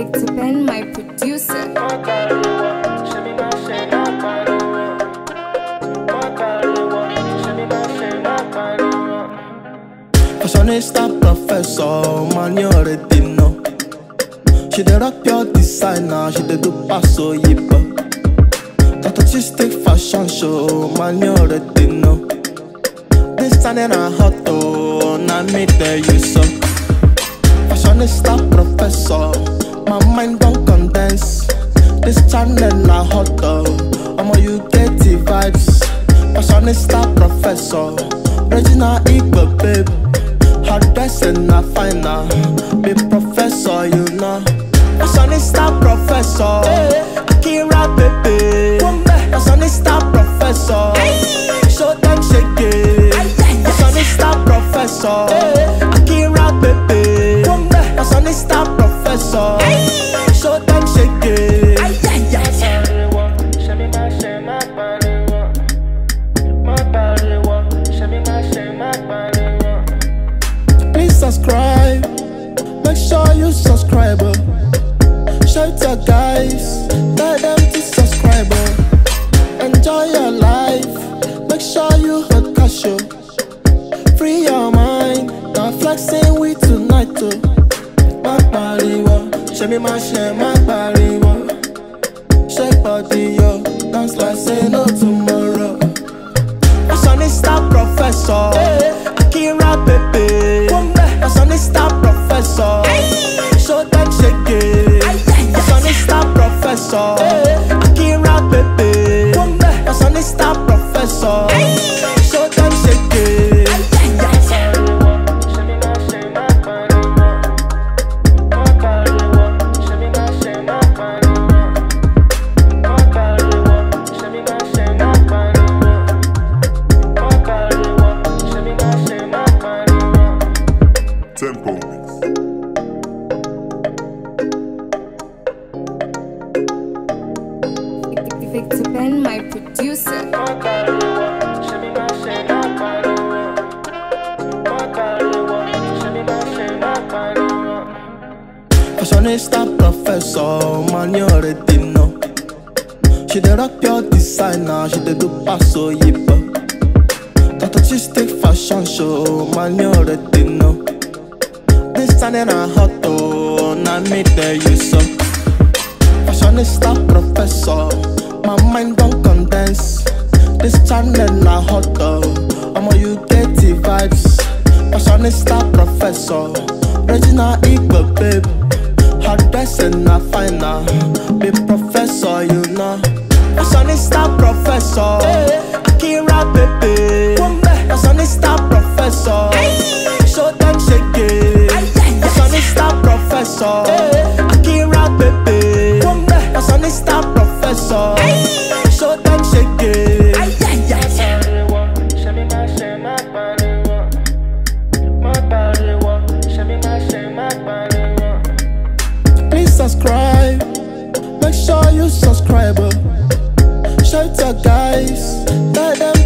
Victor Ben, my producer. Fashionista professor, man you already know. She dey rock your designer, she dey do paso yipa. That artistic fashion show, man you already know. This time in a hot oh, na me tell you so. Fashionista professor, my mind don't condense. This channel na hot oh, Omo you get the vibes. Fashionista professor, Regina Igbo babe. Her dressing fine na, be professor you know. Fashionista professor, Akira Your guys. Tell them to subscribe. oh. Enjoy your life. Make sure you hot cash. oh. Free your mind. Now flexing with tonight. Oh. Má pariwo. Ṣé mi máa ṣe má pariwo? Shake body oh. yo. Oh. Oh. Dance like say no tomorrow. Fashionista professor Akira baby professor Victor Ben, my producer. Fashionista professor, man you already know. She dey rock your designer, she dey do paso yipa. That fashion show, man you already know. This time in a hot oh, na me tell you so. Fashionista professor, my mind don't condense. This channel na hot oh, Omo you get the vibes. Fashionista professor, Regina Igbo babe. Her dressing na fine na, be professor you know. Fashionista professor, Akira subscribe. Make sure you subscribe. oh. Shout out guys. Tell them